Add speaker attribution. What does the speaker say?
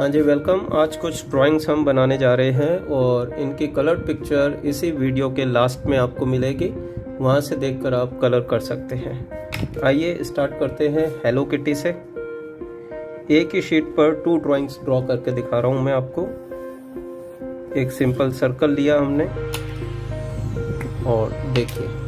Speaker 1: हाँ जी वेलकम आज कुछ ड्राइंग्स हम बनाने जा रहे हैं और इनकी कलर पिक्चर इसी वीडियो के लास्ट में आपको मिलेगी। वहाँ से देखकर आप कलर कर सकते हैं। आइए स्टार्ट करते हैं हेलो किटी से। एक ही शीट पर टू ड्राइंग्स ड्रॉ करके दिखा रहा हूँ मैं आपको। एक सिंपल सर्कल लिया हमने। और देखिए।